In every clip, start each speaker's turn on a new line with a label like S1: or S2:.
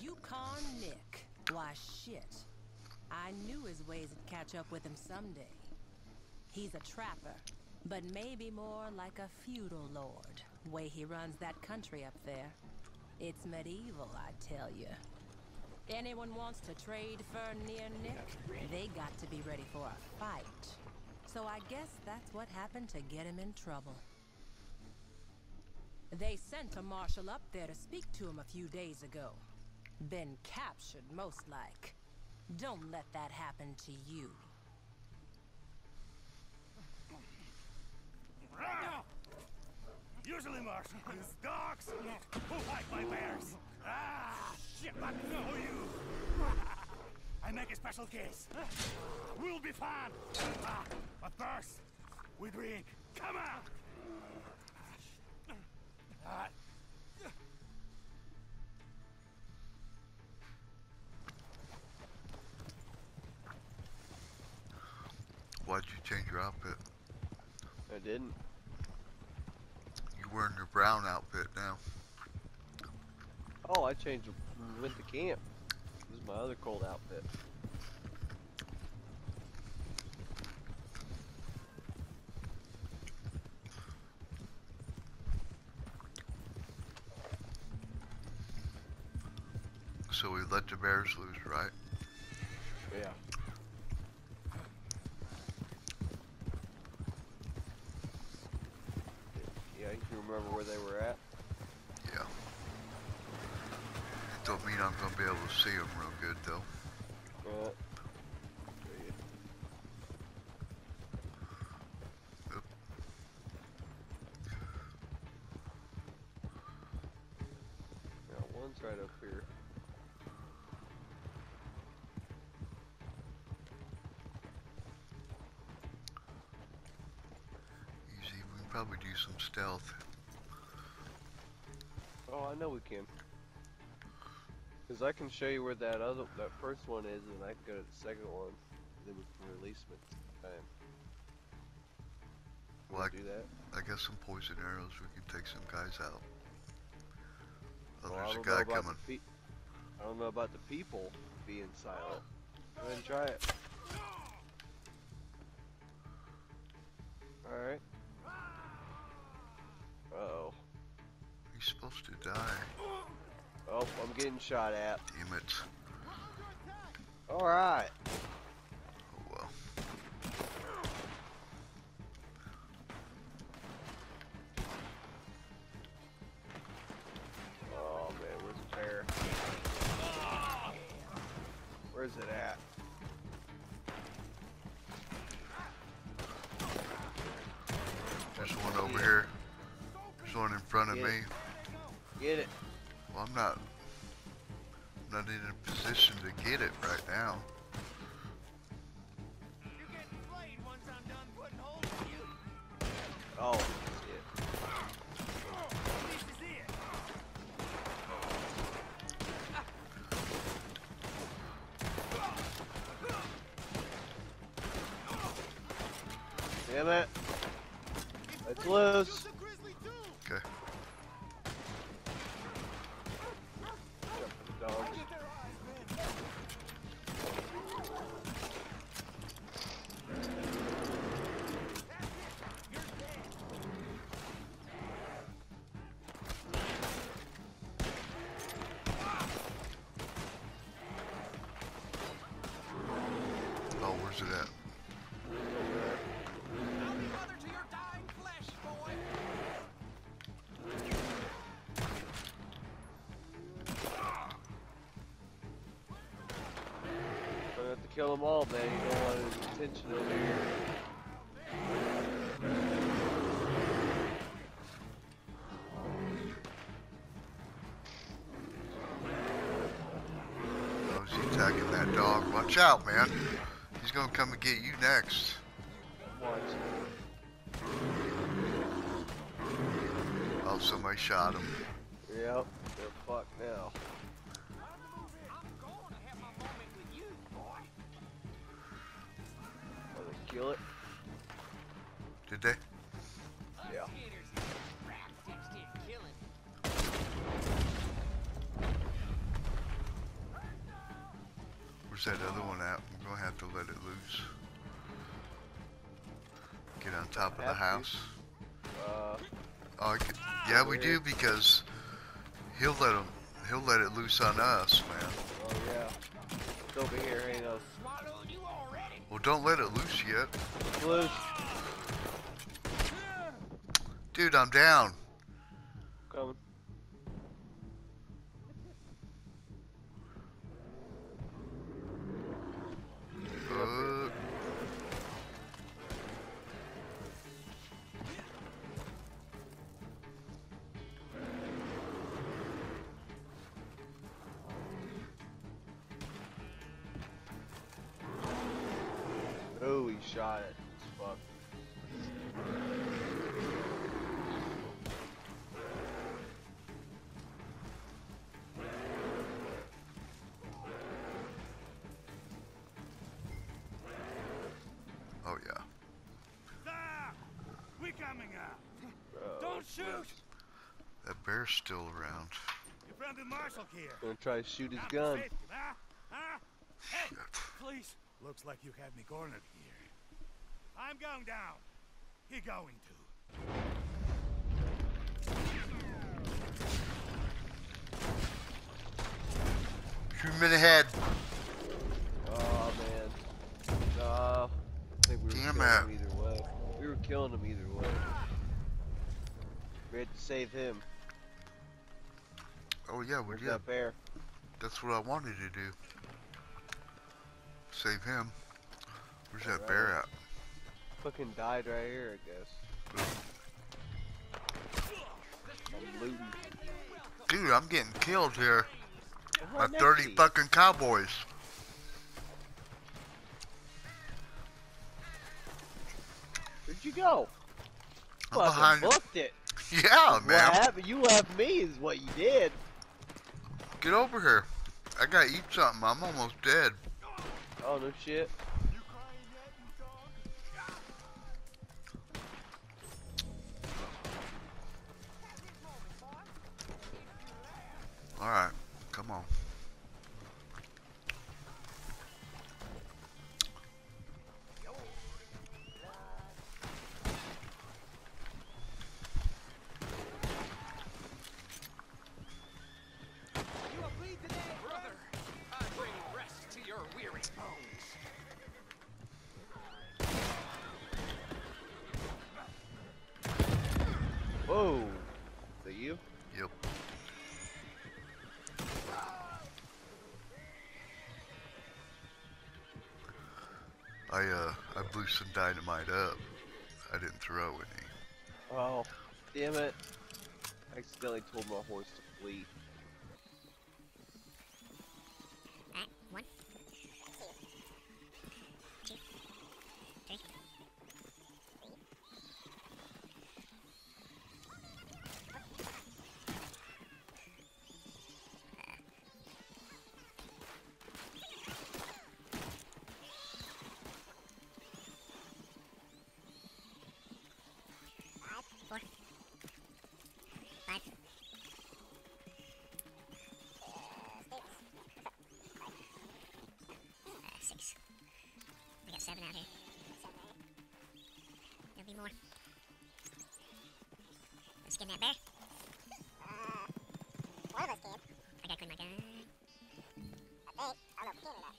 S1: Yukon Nik. Why, shit. I knew his ways would catch up with him someday. He's a trapper, but maybe more like a feudal lord. Way he runs that country up there. It's medieval, I tell you. Anyone wants to trade for near Nik, they got to be ready for a fight. So I guess that's what happened to get him in trouble. They sent a marshal up there to speak to him a few days ago. Been captured, most like. Don't let that happen to you.
S2: Usually, Marshal, is dogs who fight my bears. Ah, shit, but no you. I make a special case. We'll be fine. Ah, but first, we drink. Come on. Ah,
S3: Why'd you change your outfit?
S4: I didn't.
S3: You're wearing your brown outfit now.
S4: Oh, I changed. Went to camp. This is my other cold outfit.
S3: So we let the bears loose, right?
S4: Yeah. Yeah, you remember where they were at.
S3: Yeah. It don't mean I'm gonna be able to see them real good though.
S4: But
S3: Yep.
S4: yeah, one's right up here.
S3: Easy. We can probably do some stealth.
S4: Oh, I know we can. Cause I can show you where that other, that first one is, and I can go to the second one. and Then we can release them at the time.
S3: Well,
S4: Wanna do that?
S3: I got some poison arrows. We can take some guys out. Oh,
S4: Well,
S3: there's a guy coming.
S4: I don't know about the people being silent. Go ahead and try it. Alright.
S3: Supposed to die.
S4: Oh, I'm getting shot at.
S3: Damn it.
S4: Alright. Get it.
S3: Well, I'm not not in a position to get it right now.
S2: You're getting flayed once I'm done putting holes in you.
S4: Oh, shit.
S2: It.
S4: Damn it. It's loose.
S3: Okay.
S2: Flesh, boy.
S4: Gonna have to kill them all, man. You don't want any attention over here.
S3: Oh, is he attacking that dog? Watch out, man. He's gonna come and get you next.
S4: Watch.
S3: Oh, somebody shot him.
S4: Yep. They're fucked now.
S2: I'm going to have my moment with you, boy.
S4: They kill it?
S3: Did they? Where's that other one at? We're gonna have to let it loose. Get on top of the
S4: to.
S3: house.
S4: Uh,
S3: Oh, could- yeah, we do because he'll let him. He'll let it loose on us, man.
S4: oh yeah. It's over here, on.
S3: Well, don't let it loose yet,
S4: Loose.
S3: dude. I'm down.
S4: Coming. Shot it. Fuck.
S3: oh yeah.
S2: Stop! We coming out.
S4: Oh,
S2: Don't shoot!
S3: That bear's still around.
S2: Your friend the marshal here.
S4: Gonna try to shoot his
S2: Not
S4: gun.
S2: safe, Huh? Huh? Hey, please. Looks like you have me cornered here. I'm going down. He going to.
S3: Shoot him in the head.
S4: Oh man. No. I think we were
S3: Damn
S4: killing
S3: it.
S4: him either way. We were killing him either way. We had to save him.
S3: Oh yeah, we
S4: Where's
S3: did.
S4: that bear?
S3: That's what I wanted to do. Save him. Where's that
S4: Alright.
S3: bear at?
S4: Fucking died right here, I guess. I'm looting.
S3: Dude, I'm getting killed here by 30 fucking cowboys.
S4: Where'd you go?
S3: I'm
S4: Fucking
S3: behind.
S4: booked it.
S3: Yeah, man.
S4: happened? You left me is what you did.
S3: Get over here. I gotta eat something. I'm almost dead.
S4: Oh no shit.
S3: Yep. I uh I blew some dynamite up. I didn't throw any.
S4: Oh, damn it. I accidentally told my horse to flee.
S5: I out here. There'll be more. Let's get that bear. Uh, one of us can. I got good my gun. I think. I don't know if we can or not.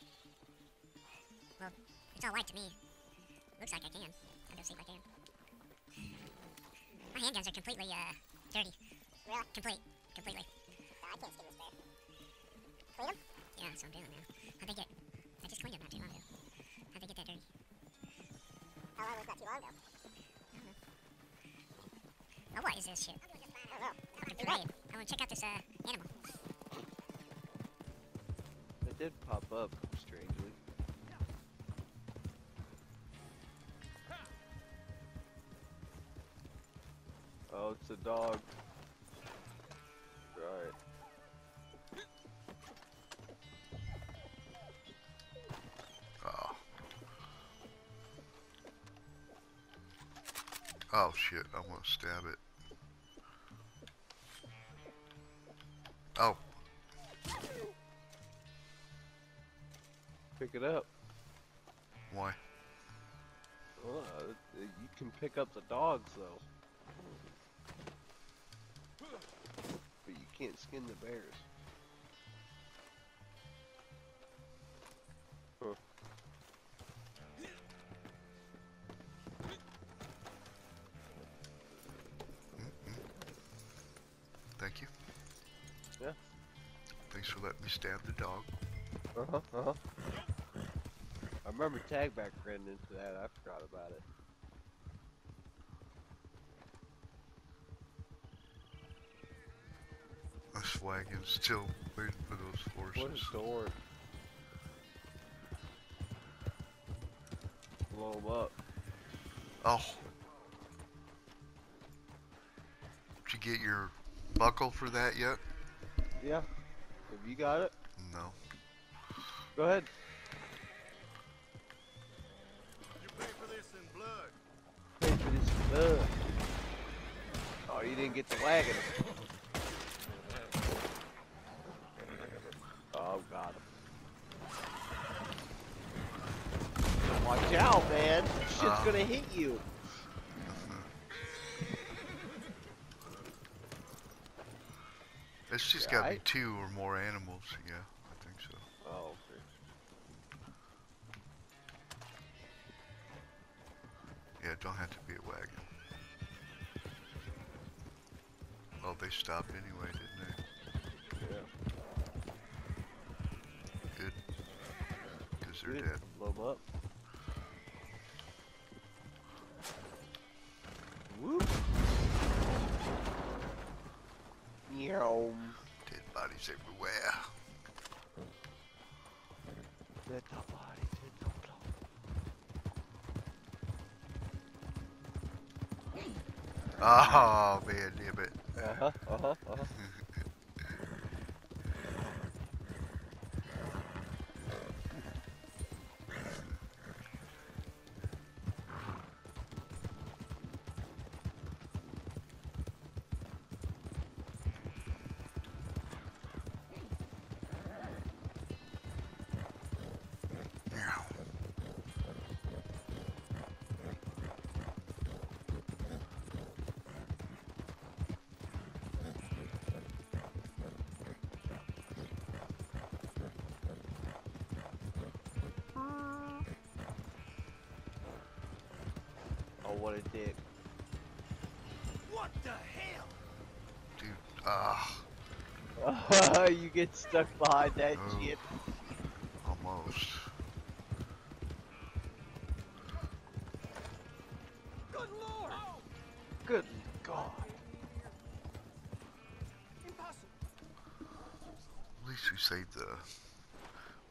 S5: Well, it's all white to me. Looks like I can. I'll go see if I can. My handguns are completely, uh, dirty. Really? Complete. Completely. I can't skin this bear. Clean them? Yeah, that's what I'm doing now. How'd they get... I just cleaned them not too long ago. How'd they get that dirty? How long was not too long ago? I. Oh, what is this shit? I don't know. Fucking parade. I want to check out this, uh, animal.
S4: It did pop up, strangely. Oh, it's a dog. Right.
S3: Oh shit, I'm gonna stab it. Oh.
S4: pick it up.
S3: Why?
S4: Well, uh, you can pick up the dogs though. But you can't skin the bears.
S3: Thanks for letting me stab the dog.
S4: Uh huh. Uh huh. I remember Tagback ran into that. I forgot about it.
S3: This wagon's still waiting for those horses.
S4: What a door. Blow 'em up.
S3: Oh. Did you get your buckle for that yet?
S4: Yeah. Have you got it?
S3: No.
S4: Go ahead.
S2: You pay for this in blood.
S4: Pay for this blood. Oh, you didn't get the wagon. Oh, got him. Watch out, man. Shit's
S3: Uh.
S4: gonna hit you.
S3: It's just
S4: Yeah,
S3: got to be two or more animals. Yeah, I think so.
S4: Oh, okay.
S3: Yeah, it don't have to be a wagon. Well, they stopped anyway, didn't they?
S4: Yeah.
S3: Good. Because they're dead.
S4: Blow up. Meow.
S3: Dead bodies everywhere.
S4: Let the body hit the floor.
S3: Oh, man, damn it.
S4: Uh-huh, uh-huh, uh-huh. what a dick.
S2: What the hell?
S3: Dude, ah,
S4: you get stuck behind that
S3: Oh.
S4: shit.
S3: almost.
S6: Good lord!
S4: Good God.
S6: Impossible.
S3: At least we saved the.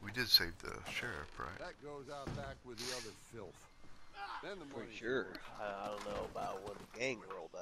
S3: We did save the sheriff, right?
S7: That goes out back with the other filth. Then the
S4: For sure. I, I don't know about when the gang rolled